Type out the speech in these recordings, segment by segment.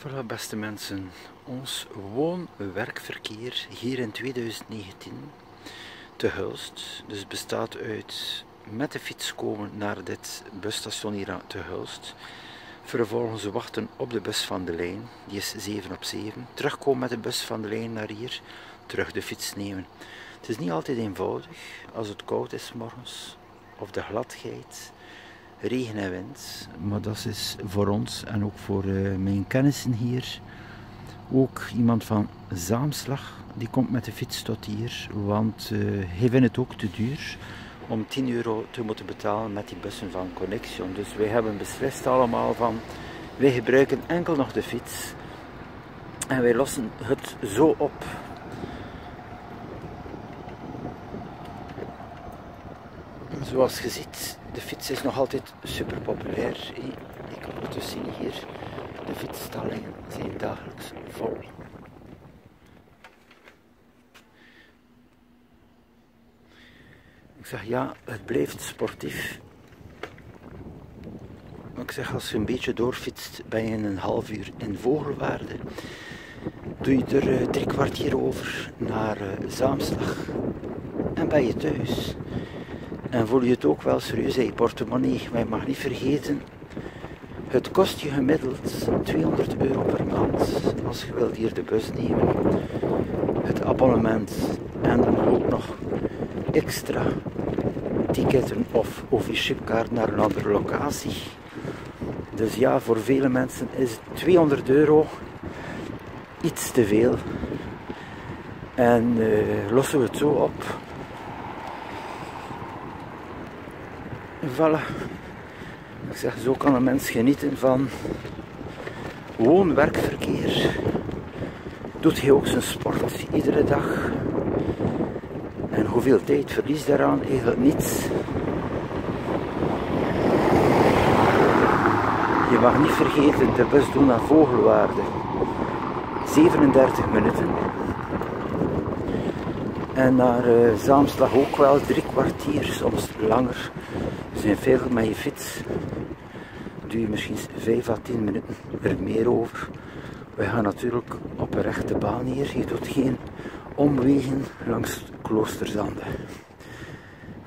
Voilà, beste mensen, ons woon-werkverkeer hier in 2019 te Hulst. Dus bestaat uit met de fiets komen naar dit busstation hier te Hulst. Vervolgens wachten op de bus van de lijn, die is 7 op 7. Terugkomen met de bus van de lijn naar hier, terug de fiets nemen. Het is niet altijd eenvoudig als het koud is morgens of de gladheid regen en wind. Maar dat is voor ons en ook voor uh, mijn kennissen hier. Ook iemand van Zaamslag, die komt met de fiets tot hier, want uh, hij vindt het ook te duur om 10 euro te moeten betalen met die bussen van Connection. Dus wij hebben beslist allemaal van, wij gebruiken enkel nog de fiets en wij lossen het zo op. Zoals je ziet, de fiets is nog altijd super populair. Ik het dus zien hier, de fietsstallingen zijn dagelijks vol. Ik zeg ja, het blijft sportief. Ik zeg als je een beetje doorfietst, ben je een half uur in vogelwaarde. Doe je er uh, drie kwartier over naar uh, Zaamslag en ben je thuis. En voel je het ook wel serieus in je portemonnee. Maar je mag niet vergeten, het kost je gemiddeld 200 euro per maand als je wilt hier de bus nemen. Het abonnement en dan ook nog extra ticketten of OV-chipkaart naar een andere locatie. Dus ja, voor vele mensen is 200 euro iets te veel. En uh, lossen we het zo op Voilà. Ik zeg, zo kan een mens genieten van woon-werkverkeer. Doet hij ook zijn sport iedere dag? En hoeveel tijd verliest daaraan? Eigenlijk niets. Je mag niet vergeten, de bus doen naar vogelwaarde. 37 minuten. En naar uh, ook wel drie kwartier, soms langer zijn veilig met je fiets. Doe je misschien 5 à 10 minuten er meer over. We gaan natuurlijk op een rechte baan hier. Je doet geen omwegen langs kloosterzanden.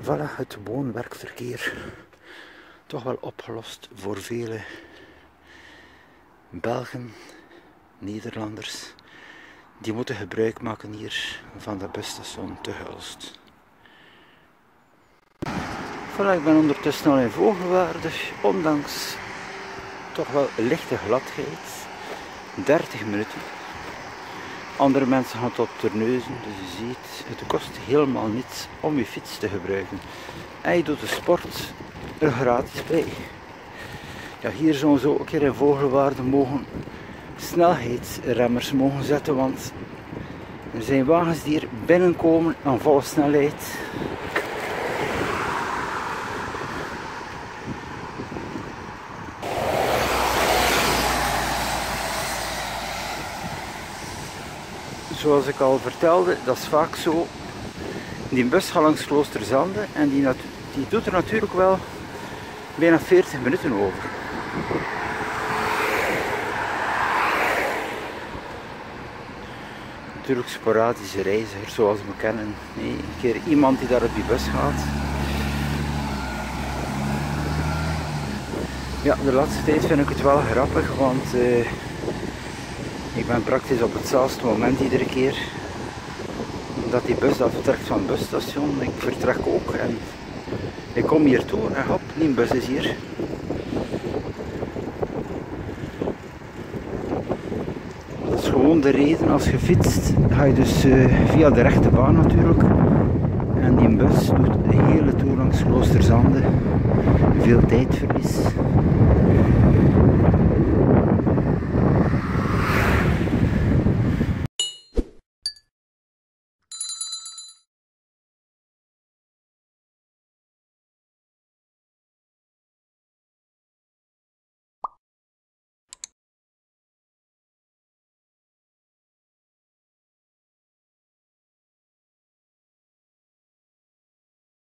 Voilà, het woon-werkverkeer. Toch wel opgelost voor vele Belgen, Nederlanders. Die moeten gebruik maken hier van dat busstation te Hulst. Voilà, ik ben ondertussen al in vogelwaarde, ondanks toch wel lichte gladheid. 30 minuten. Andere mensen gaan tot terneuzen, dus je ziet, het kost helemaal niets om je fiets te gebruiken. En je doet de sport er gratis bij. Ja, hier zouden we zo een keer in vogelwaarde mogen snelheidsremmers mogen zetten, want er zijn wagens die hier binnenkomen aan volle snelheid. Zoals ik al vertelde, dat is vaak zo. Die bus gaat langs Kloosterzande en die, die doet er natuurlijk wel bijna 40 minuten over. Natuurlijk sporadische reizigers zoals we kennen. Nee, een keer iemand die daar op die bus gaat. Ja, de laatste tijd vind ik het wel grappig, want uh, ik ben praktisch op hetzelfde moment iedere keer dat die bus dat vertrekt van het busstation. Ik vertrek ook en ik kom hier toe en hop, die bus is hier. Dat is gewoon de reden als je fietst, ga je dus uh, via de rechte baan natuurlijk. En die bus doet de hele toer langs Kloosterzande. Veel tijdverlies.